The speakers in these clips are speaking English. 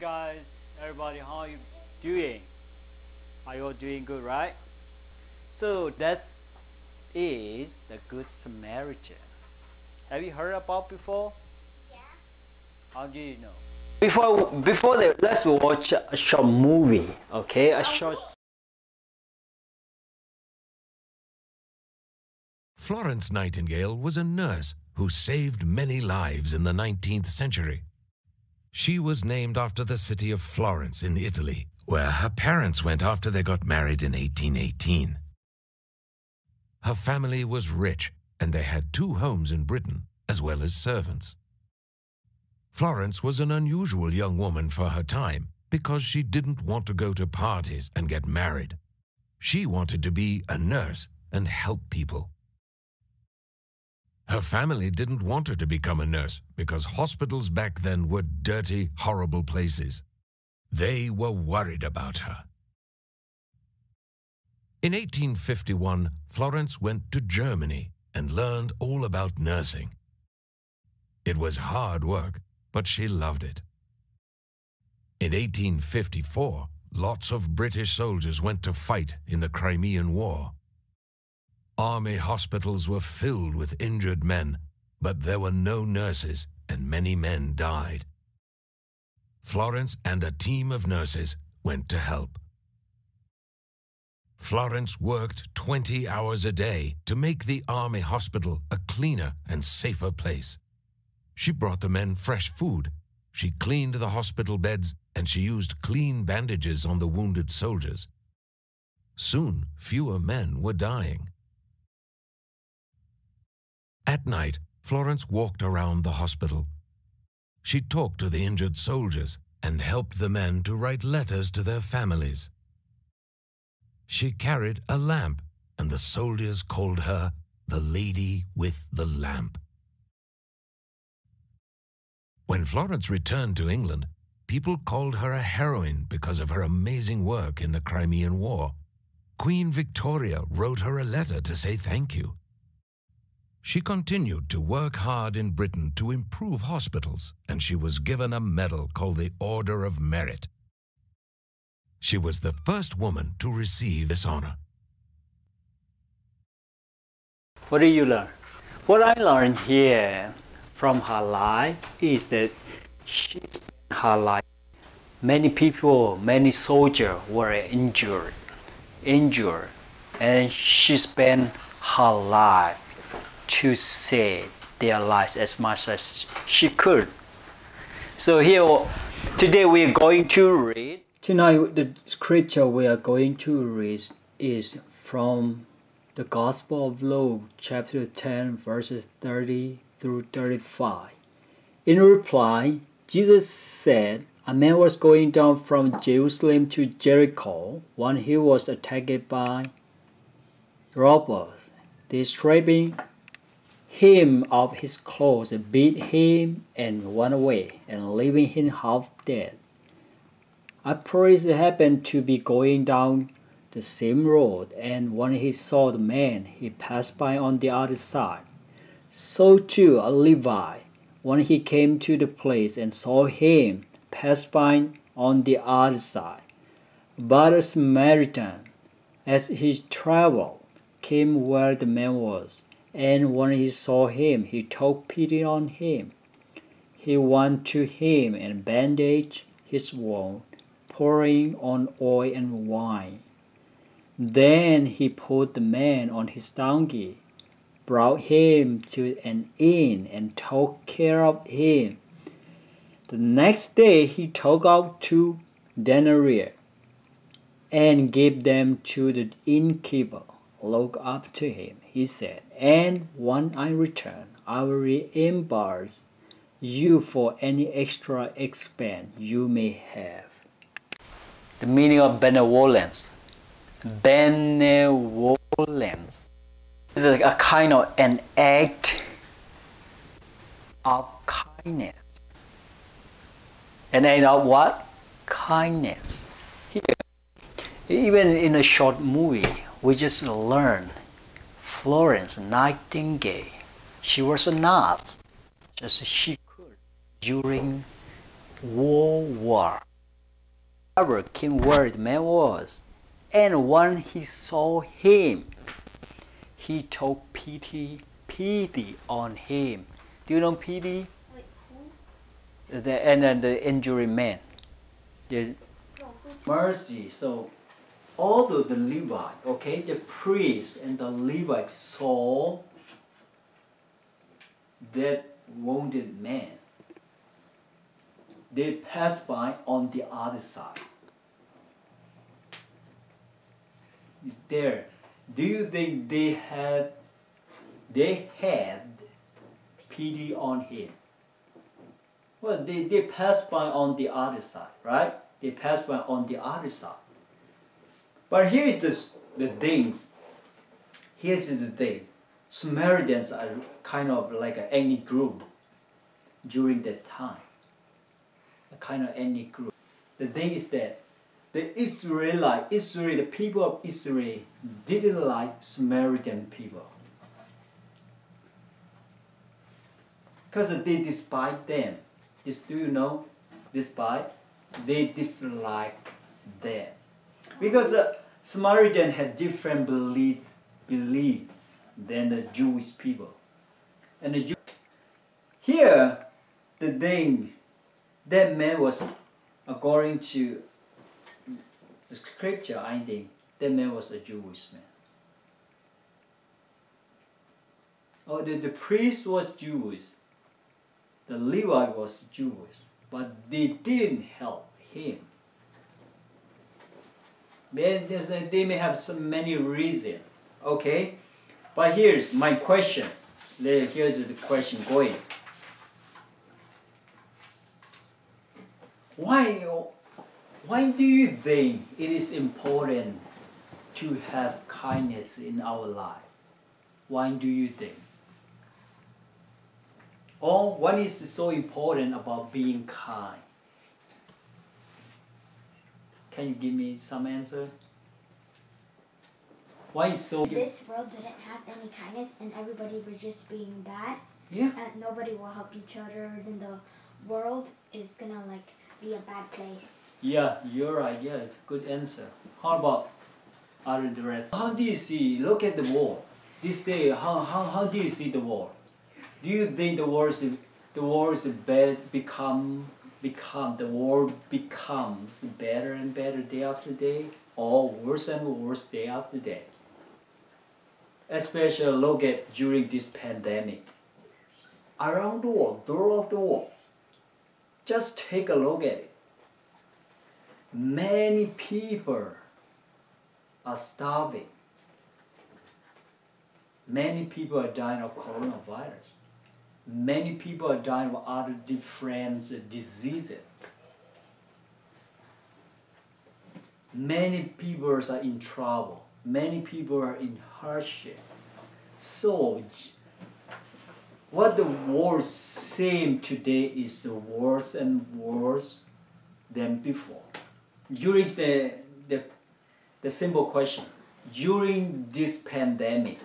guys, everybody, how are you doing? Are you all doing good, right? So that is the Good Samaritan. Have you heard about before? Yeah. How do you know? Before before that, let's watch a short movie. Okay, a short. Florence Nightingale was a nurse who saved many lives in the 19th century. She was named after the city of Florence in Italy, where her parents went after they got married in 1818. Her family was rich, and they had two homes in Britain, as well as servants. Florence was an unusual young woman for her time because she didn't want to go to parties and get married. She wanted to be a nurse and help people. Her family didn't want her to become a nurse because hospitals back then were dirty, horrible places. They were worried about her. In 1851, Florence went to Germany and learned all about nursing. It was hard work, but she loved it. In 1854, lots of British soldiers went to fight in the Crimean War. Army hospitals were filled with injured men, but there were no nurses and many men died. Florence and a team of nurses went to help. Florence worked 20 hours a day to make the army hospital a cleaner and safer place. She brought the men fresh food, she cleaned the hospital beds, and she used clean bandages on the wounded soldiers. Soon, fewer men were dying. At night, Florence walked around the hospital. She talked to the injured soldiers and helped the men to write letters to their families. She carried a lamp, and the soldiers called her the Lady with the Lamp. When Florence returned to England, people called her a heroine because of her amazing work in the Crimean War. Queen Victoria wrote her a letter to say thank you. She continued to work hard in Britain to improve hospitals, and she was given a medal called the Order of Merit. She was the first woman to receive this honor. What did you learn? What I learned here from her life is that she spent her life. Many people, many soldiers were injured, injured, and she spent her life to save their lives as much as she could. So here, today we are going to read. Tonight, the scripture we are going to read is from the Gospel of Luke, chapter 10, verses 30 through 35. In reply, Jesus said, A man was going down from Jerusalem to Jericho when he was attacked by robbers. They stripping him of his clothes, beat him, and went away, and leaving him half dead. A priest happened to be going down the same road, and when he saw the man, he passed by on the other side. So too a Levi, when he came to the place and saw him, passed by on the other side. But a Samaritan, as he traveled, came where the man was, and when he saw him, he took pity on him. He went to him and bandaged his wound, pouring on oil and wine. Then he put the man on his donkey brought him to an inn and took care of him. The next day he took out two denarii and gave them to the innkeeper. Look up to him, he said, and when I return, I will reimburse you for any extra expense you may have. The meaning of benevolence. Benevolence is a kind of an act of kindness. An act of what? Kindness. Here, even in a short movie, we just learn Florence Nightingale. She was a nurse, just she could during World War him where the man was, and when he saw him, he took pity pity on him. Do you know pity? The, and then the injured man. There's mercy. So, although the Levite, okay, the priest and the Levite saw that wounded man, they passed by on the other side. There, do you think they had they had pity on him? Well, they, they passed by on the other side, right? They passed by on the other side. But here's the, s- the things. Here's the thing. Samaritans are kind of like an ethnic group during that time. A kind of ethnic group. The thing is that the Israelite, Israel, the people of Israel didn't like Samaritan people. Because they despise them. This do you know? Despite they dislike them. Because uh, Samaritan had different belief, beliefs than the Jewish people. And the Jew- here, the thing, that man was, according to the scripture, I think, that man was a Jewish man. Oh, the, the priest was Jewish, the Levite was Jewish, but they didn't help him. They, may have so many reasons, okay? But here's my question. Here's the question going. Why, why do you think it is important to have kindness in our life? Why do you think? Or what is so important about being kind? Can you give me some answers? Why is so This world didn't have any kindness and everybody was just being bad yeah and nobody will help each other, then the world is gonna like be a bad place. yeah you're right yeah good answer. How about other the rest? How do you see? Look at the war. This day, how, how, how do you see the war? Do you think the war is the war is bad become become the world becomes better and better day after day, or worse and worse day after day? Especially look at during this pandemic. Around the world, throughout the world, just take a look at it. Many people are starving. Many people are dying of coronavirus. Many people are dying of other different diseases. Many people are in trouble. Many people are in hardship. So, what the world seems today is worse and worse than before. During the, the, the simple question, during this pandemic,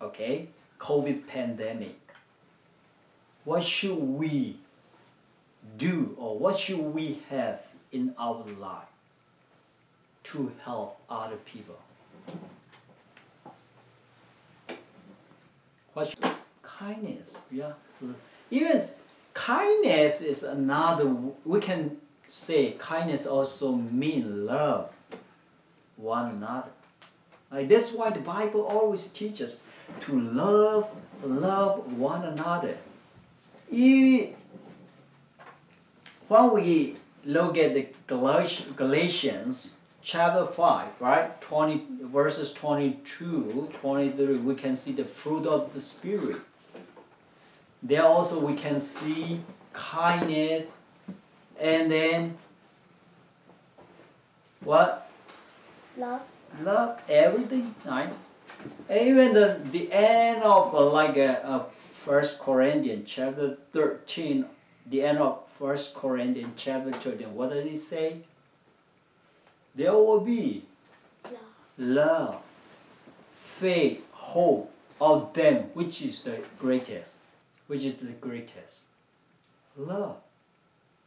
okay, COVID pandemic, what should we do or what should we have in our life to help other people? What kindness, yeah. Even kindness is another, we can say kindness also mean love one another. Like that's why the Bible always teaches to love, love one another. You, when we look at the Galatians chapter 5, right, 20 verses 22, 23, we can see the fruit of the Spirit. There also we can see kindness and then what? Love. love everything right even the the end of like a, uh, first corinthians chapter 13 the end of first corinthians chapter 13 what does it say there will be Love. love faith hope of them which is the greatest which is the greatest love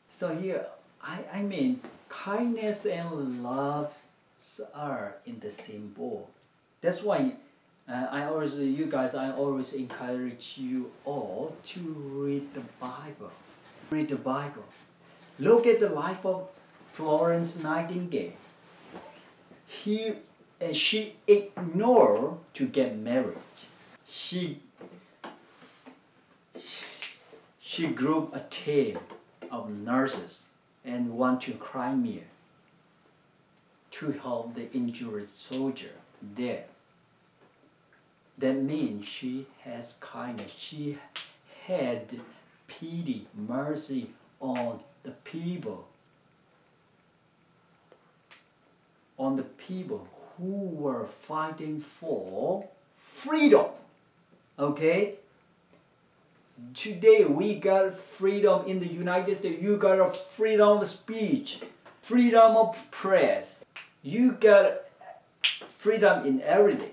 so here i i mean kindness and love are in the same boat. That's why uh, I always, you guys, I always encourage you all to read the Bible. Read the Bible. Look at the life of Florence Nightingale. He, uh, she ignored to get married. She, she grew a team of nurses and went to Crimea to help the injured soldier there. That means she has kindness. She had pity, mercy on the people. On the people who were fighting for freedom. Okay? Today we got freedom in the United States. You got a freedom of speech, freedom of press. You got freedom in everything.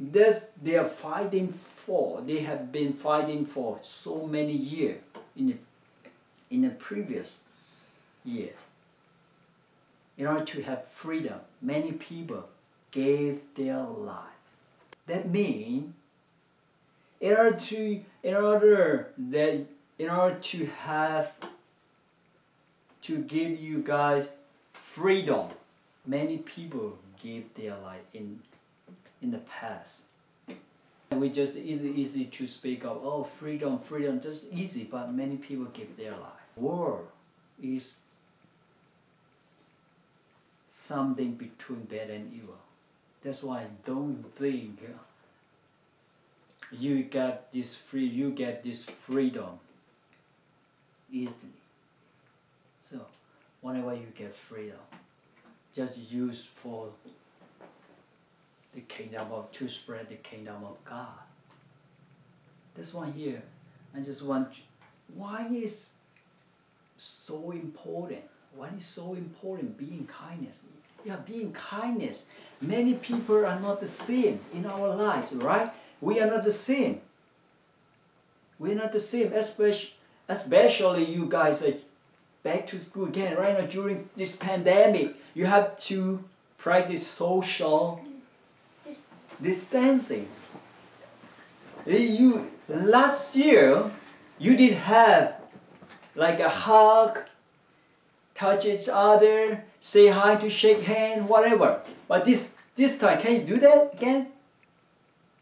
That's they are fighting for. They have been fighting for so many years in the, in the previous years. In order to have freedom, many people gave their lives. That means in order to in order that in order to have to give you guys freedom, many people gave their life in in the past. We just easy, easy to speak of oh freedom, freedom, just easy, but many people give their life. War is something between bad and evil. That's why I don't think you get this free you get this freedom easily. So whenever you get freedom, just use for kingdom of to spread the kingdom of God. This one here I just want why is so important? Why is so important being kindness? Yeah, being kindness. Many people are not the same in our lives, right? We are not the same. We're not the same, especially especially you guys are back to school again right now during this pandemic. You have to practice social distancing. You last year you did have like a hug, touch each other, say hi to shake hand, whatever. But this this time can you do that again?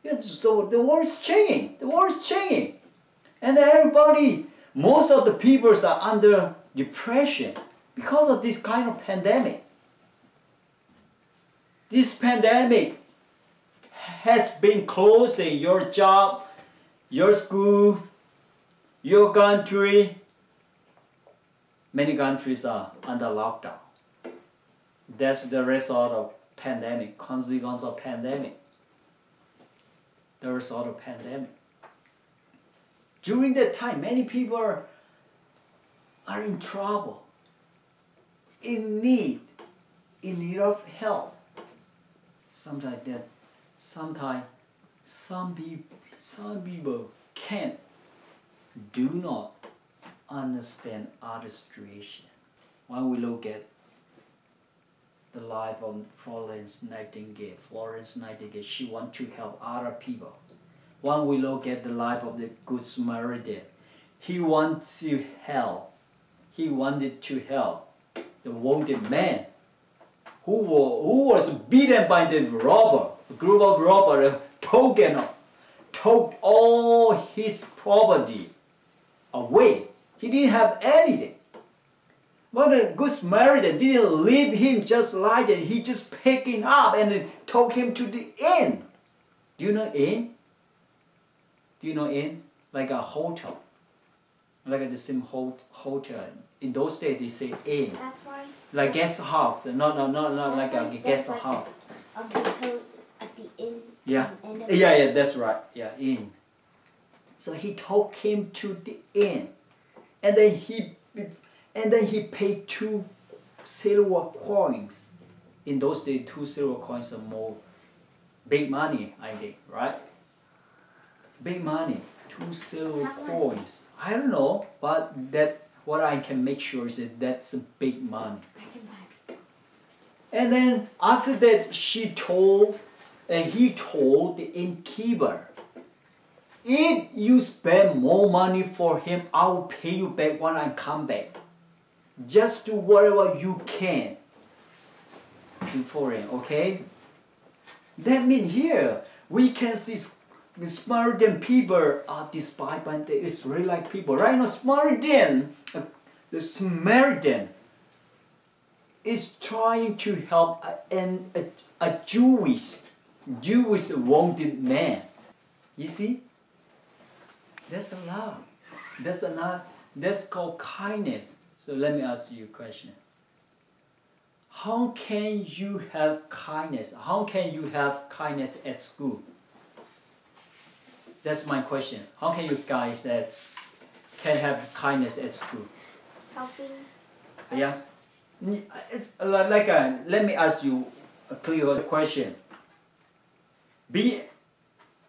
It's the, the world is changing. The world is changing. And everybody, most of the people are under depression because of this kind of pandemic. This pandemic has been closing your job, your school, your country. Many countries are under lockdown. That's the result of pandemic, consequence of pandemic. The result of pandemic. During that time, many people are, are in trouble, in need, in need of help. Sometimes that sometimes some people some people can't do not understand other situation. When we look at the life of Florence Nightingale, Florence Nightingale, she want to help other people. When we look at the life of the Good Samaritan, he wants to help. He wanted to help the wounded man who, who was beaten by the robber group of robbers took, and, took all his property away. He didn't have anything. But the good Samaritan didn't leave him just like that. He just picked him up and took him to the inn. Do you know inn? Do you know inn? Like a hotel. Like the same hotel. In those days they say inn. That's why. Like guest house. No, no, no, not like a guest house. hotels yeah. Yeah, yeah, that's right. Yeah, inn. So he took him to the inn, and then he, and then he paid two silver coins. In those days, two silver coins are more big money, I think, right? Big money, two silver coins. I don't know, but that what I can make sure is that that's a big money. I can buy. And then after that, she told, and he told the innkeeper, if you spend more money for him, I will pay you back when I come back. Just do whatever you can for him, okay? That means here we can see Samaritan people are despised by the Israelite people. Right now, Samaritan, uh, the Samaritan is trying to help an, a, a Jewish, Jewish wanted man. You see? That's a love. That's a not, that's called kindness. So let me ask you a question. How can you have kindness? How can you have kindness at school? That's my question. How can you guys that can have kindness at school? Helping. Yeah. It's like a, uh, let me ask you a clear question. Be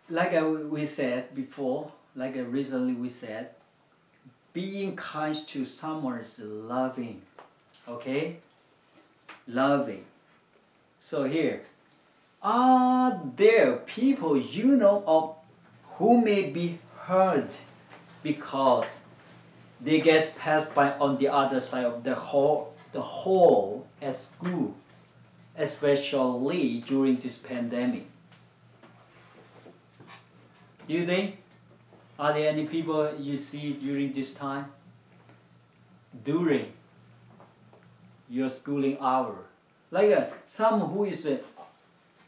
like uh, we said before, like uh, recently we said, being kind to someone is loving. Okay? Loving. So here, are there people you know of who may be hurt because they get passed by on the other side of the hall the hall at school, especially during this pandemic. Do you think? Are there any people you see during this time? During your schooling hour. Like uh, some who is a,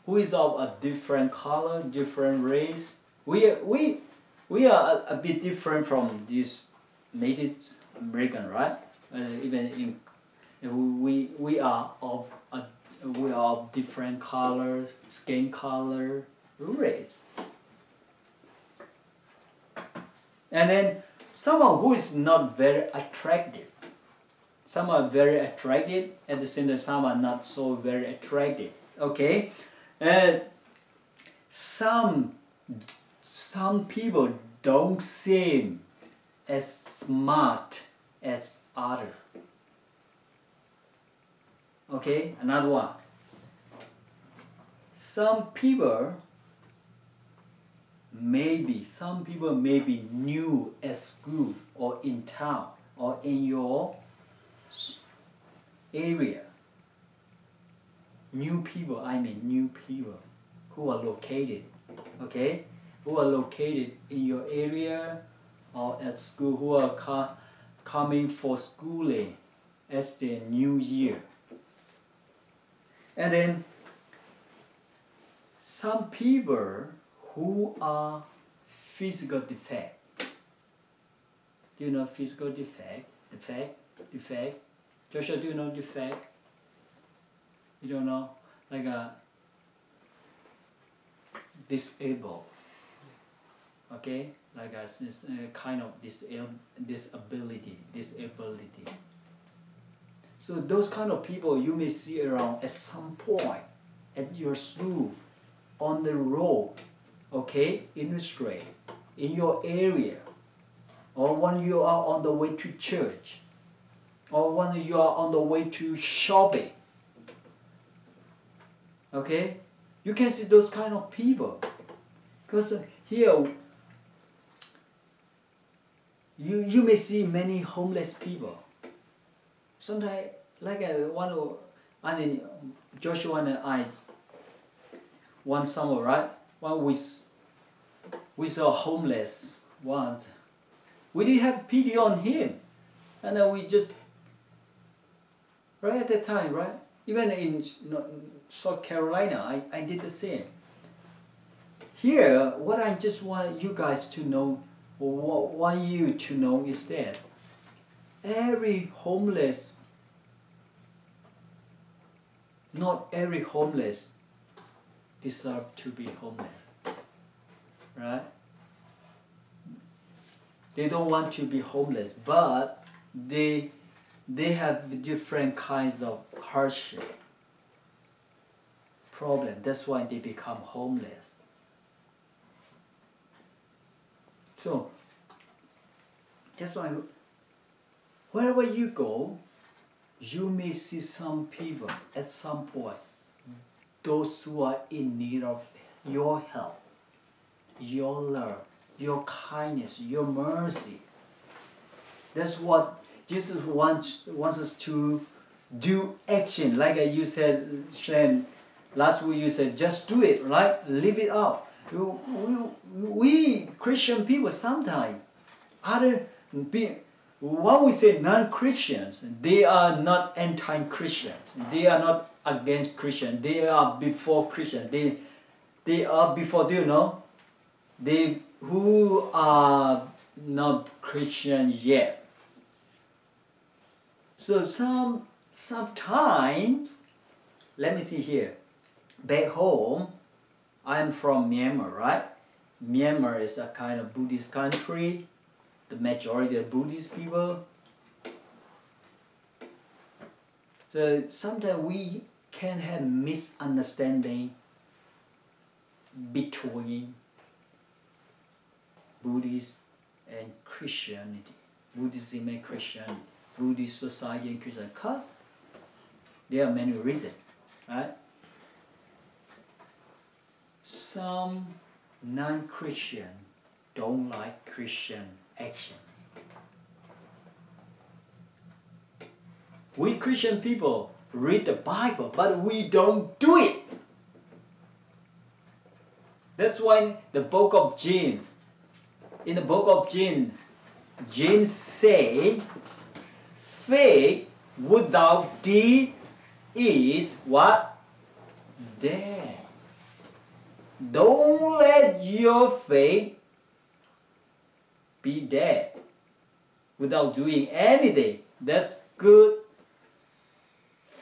who is of a different color, different race. We we we are a, a bit different from these native American, right? Uh, even in we we are of a, we are of different colors, skin color, race. And then someone who is not very attractive. Some are very attractive, at the same time some are not so very attractive. Okay? And some some people don't seem as smart as other. Okay, another one. Some people maybe some people may be new at school or in town or in your area. New people, I mean new people who are located, okay, who are located in your area or at school who are co- coming for schooling as the new year. And then some people who are physical defect. Do you know physical defect? Defect? Defect? Joshua, do you know defect? You don't know? Like a disabled. Okay? Like a uh, kind of disabled disability, disability. So those kind of people you may see around at some point at your school, on the road, okay, in the street, in your area, or when you are on the way to church, or when you are on the way to shopping. Okay, you can see those kind of people, because here you you may see many homeless people. Sometimes, like uh, one I mean, Joshua and I, one summer, right? When we s- we saw homeless one, we didn't have pity on him, and then we just right at that time, right? Even in South Carolina, I, I did the same. Here, what I just want you guys to know, or what want you to know is that every homeless, not every homeless deserve to be homeless. Right? They don't want to be homeless, but they they have different kinds of hardship problem. That's why they become homeless. So that's why wherever you go, you may see some people at some point, those who are in need of your help, your love, your kindness, your mercy. That's what Jesus wants, wants us to do action. Like you said, Shen, last week you said, just do it, right? Live it out. We, we Christian people sometimes, other be, when we say non-Christians, they are not anti-Christians. They are not against Christian. They are before Christian. They, they are before. Do you know? They who are not Christian yet. So some sometimes, let me see here. Back home, I'm from Myanmar, right? Myanmar is a kind of Buddhist country. The majority of Buddhist people. So sometimes we can have misunderstanding between Buddhist and Christianity, Buddhism and Christianity, Buddhist society and Christianity. Because there are many reasons, right? Some non-Christian don't like Christian actions. We Christian people read the Bible, but we don't do it. That's why the book of James, in the book of James, James say, faith without deed is what? Dead. Don't let your faith be dead without doing anything that's good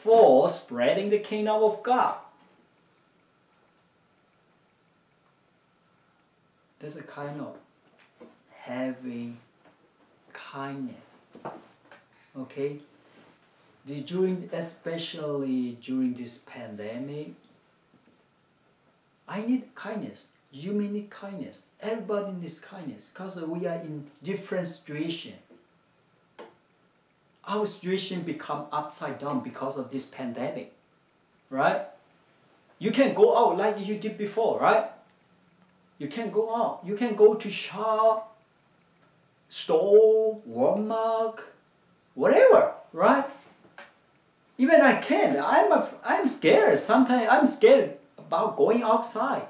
for spreading the kingdom of God. That's a kind of having kindness. Okay? During, especially during this pandemic, I need kindness. You may need kindness. Everybody needs kindness because we are in different situation. Our situation become upside down because of this pandemic, right? You can go out like you did before, right? You can go out. You can go to shop, store, Walmart, whatever, right? Even I can. I'm a, I'm scared. Sometimes I'm scared about going outside.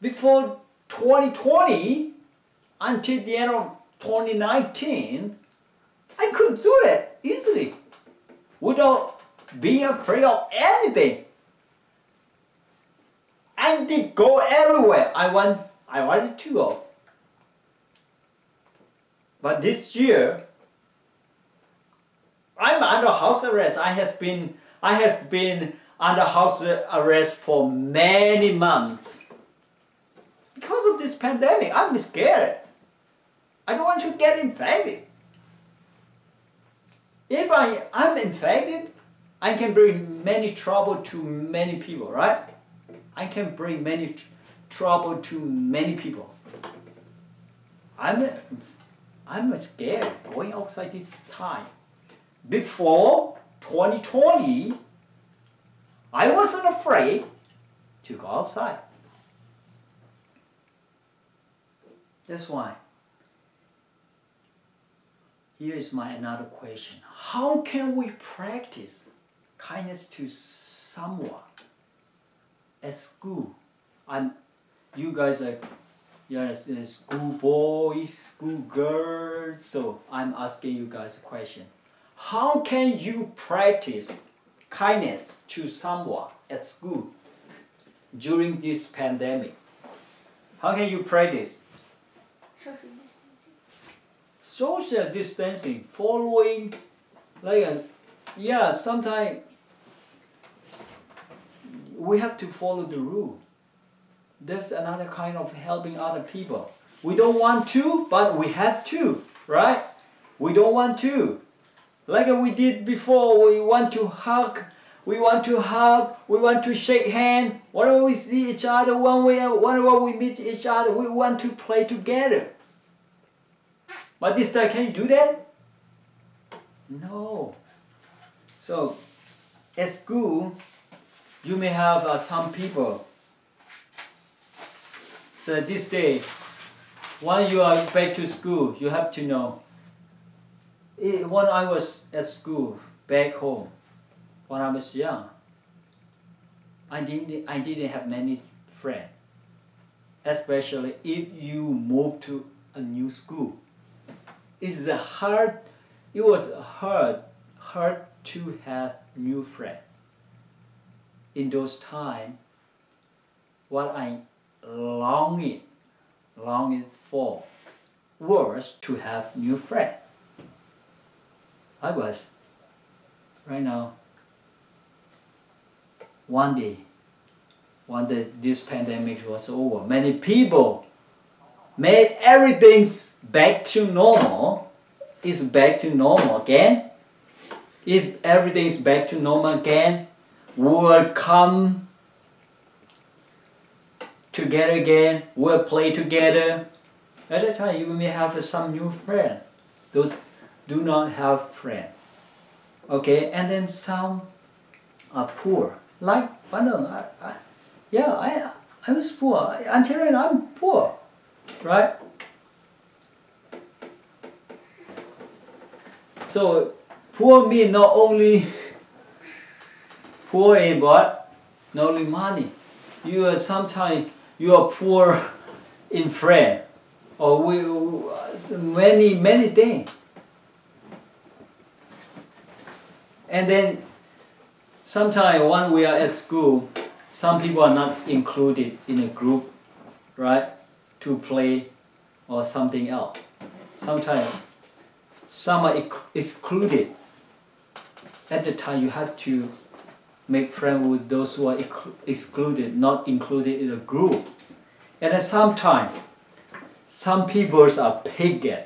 Before 2020, until the end of 2019, I could do it easily without being afraid of anything. I did go everywhere I want I wanted to go. But this year I'm under house arrest. I have been I have been under house arrest for many months. Because of this pandemic, I'm scared. I don't want to get infected. If I, I'm infected, I can bring many trouble to many people, right? I can bring many tr trouble to many people. I'm, I'm scared going outside this time. Before 2020, I wasn't afraid to go outside. That's why. Here is my another question. How can we practice kindness to someone at school? I'm, you guys are you're school boys, school girls, so I'm asking you guys a question. How can you practice kindness to someone at school during this pandemic? How can you practice? Social distancing. Social distancing, following, like, a, yeah, sometimes we have to follow the rule. That's another kind of helping other people. We don't want to, but we have to, right? We don't want to. Like uh, we did before, we want to hug, we want to hug, we want to shake hand. Whenever we see each other, one way, uh, whenever we meet each other, we want to play together. But this time, can you do that? No. So, at school, you may have uh, some people. So this day, when you are back to school, you have to know. eh, When I was at school, back home, when I was young, I didn't, I didn't have many friends. Especially if you move to a new school. It's a hard, it was hard, hard to have new friends. In those times, what I longing, longing for was to have new friends. I was, right now, one day, one day this pandemic was over, many people made everything's back to normal. It's back to normal again. If everything is back to normal again, we'll come together again, we'll play together. At that time, you may have some new friends. Those do not have friends. Okay, and then some are poor. Like Bandung, I, I, yeah, I, I was poor. Until now, I'm poor, right? So poor mean not only poor in what, not only money. You are sometimes you are poor in friend, or we many many things. And then sometimes when we are at school, some people are not included in a group, right, to play or something else. Sometimes some are excluded. At the time, you have to make friends with those who are excluded, not included in a group. And at some time, some people are pagan,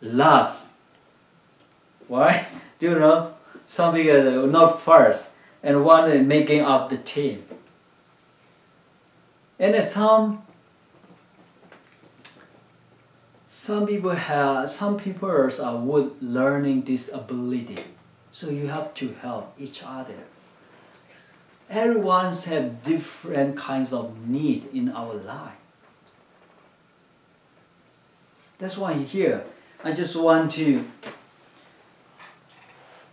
lots. Why? Do you know? Some people are not first, and one is making up the team. And then some some people have some people are with learning disability. So you have to help each other. Everyone's have different kinds of need in our life. That's why here i just want to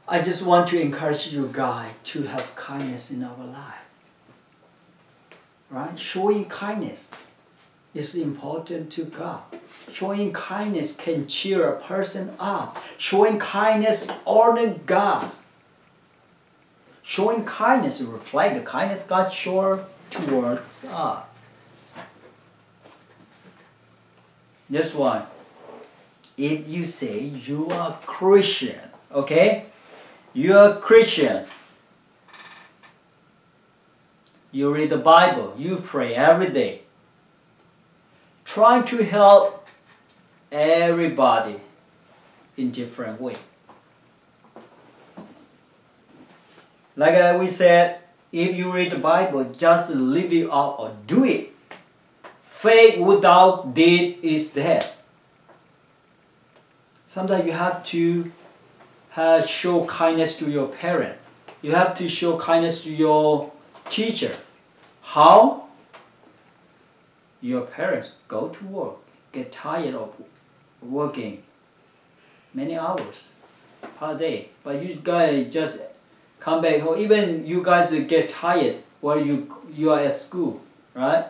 i just want to encourage you guys to have kindness in our life. Right? Showing kindness is important to god Showing kindness can cheer a person up. Showing kindness honor God. Showing kindness reflect the kindness God showed towards us. That's why if you say you are Christian, okay? You are Christian. You read the Bible, you pray every day. Trying to help everybody in different way. Like we said, if you read the Bible, just leave it out or do it. Faith without deed is dead. Sometimes you have to have, show kindness to your parents. You have to show kindness to your teacher. How? Your parents go to work, get tired of working many hours per day. But you guys just come back home. Even you guys get tired while you you are at school, right?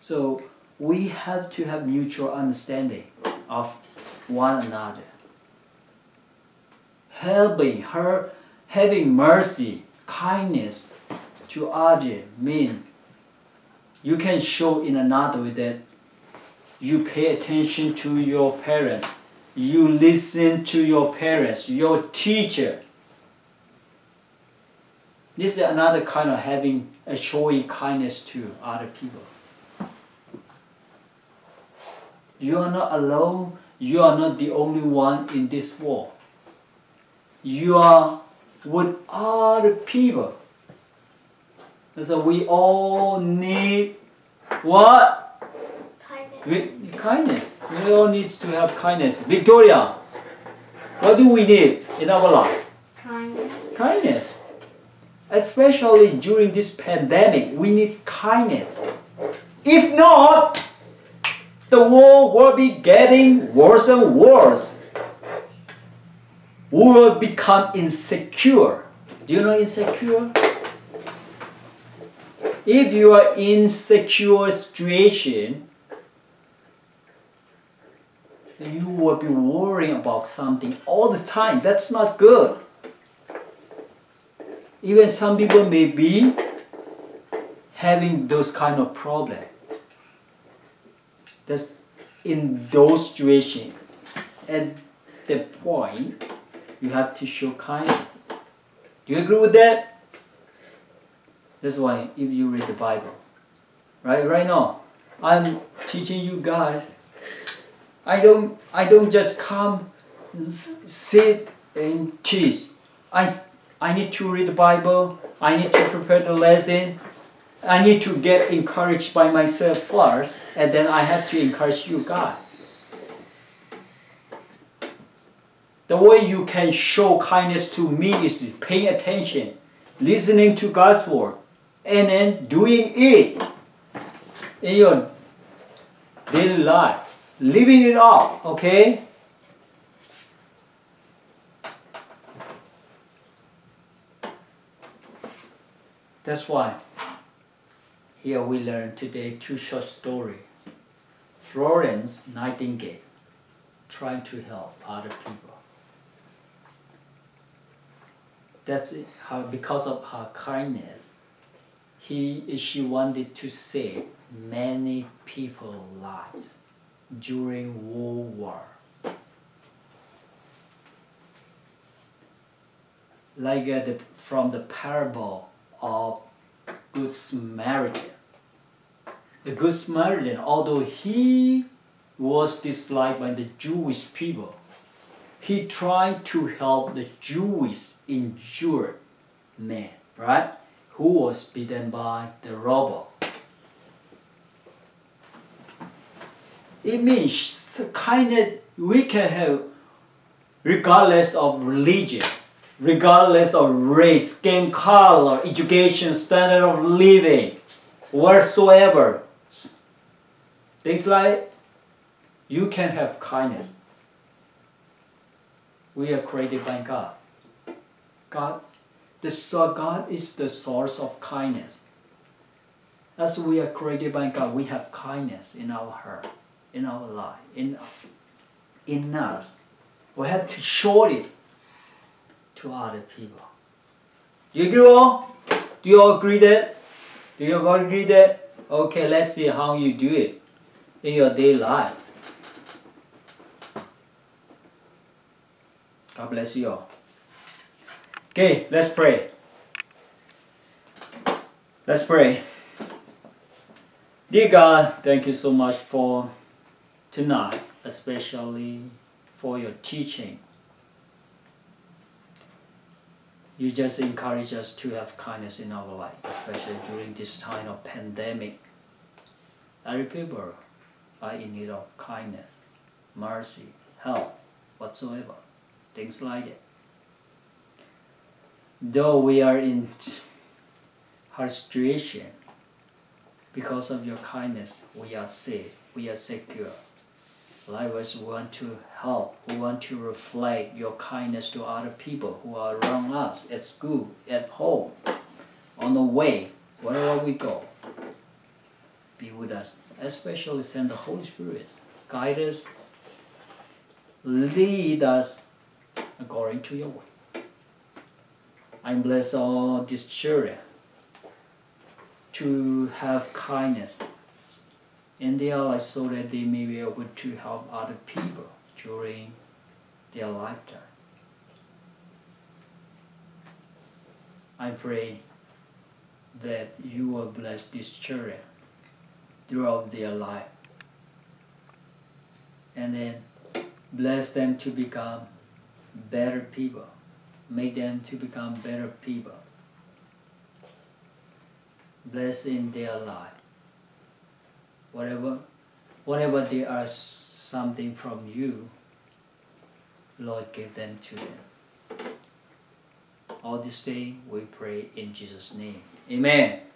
So we have to have mutual understanding of one another. Helping her, having mercy, kindness to others mean you can show in another way that you pay attention to your parents, you listen to your parents, your teacher. This is another kind of having a showing kindness to other people. You are not alone. You are not the only one in this world. You are with other people. And so we all need what? Kindness. We, kindness. We all need to have kindness. Victoria, what do we need in our life? Kindness. Kindness. Especially during this pandemic, we need kindness. If not, the world will be getting worse and worse. We will become insecure. Do you know insecure? If you are in secure situation, you will be worrying about something all the time. That's not good. Even some people may be having those kind of problem. That's in those situations. At the point, you have to show kindness. Do you agree with that? That's why if you read the Bible, right? Right now, I'm teaching you guys. I don't. I don't just come, sit and teach. I I need to read the Bible. I need to prepare the lesson. I need to get encouraged by myself first, and then I have to encourage you guys. The way you can show kindness to me is paying attention, listening to God's word, and then doing it in your daily life, living it up, okay? That's why here we learn today two short story. Florence Nightingale trying to help other people. That's how because of her kindness, he she wanted to save many people's lives during World War. Like uh, the, from the parable of Good Samaritan. The Good Samaritan, although he was disliked by the Jewish people, he tried to help the Jewish injured man, right? Who was beaten by the robber. It means kind of we can have regardless of religion, regardless of race, skin color, education, standard of living, whatsoever. Things like you can have kindness. We are created by God. God, the so God is the source of kindness. As we are created by God, we have kindness in our heart, in our life, in in us. We have to show it to other people. You agree all? Do you all agree that? Do you all agree that? Okay, let's see how you do it in your daily life. God bless you all. Okay, let's pray. Let's pray. Dear God, thank you so much for tonight, especially for your teaching. You just encourage us to have kindness in our life, especially during this time of pandemic. Every people are in need of kindness, mercy, help, whatsoever, things like that. Though we are in hard situation, because of your kindness, we are safe, we are secure. Likewise, we want to help, we want to reflect your kindness to other people who are around us at school, at home, on the way, wherever we go. Be with us, especially send the Holy Spirit, guide us, lead us according to your way. I bless all these children to have kindness. In their life so that they may be able to help other people during their lifetime. I pray that you will bless these children throughout their life. And then bless them to become better people, make them to become better people. Bless in their life whatever whatever they ask something from you, Lord, give them to them. All this day we pray in Jesus' name. Amen.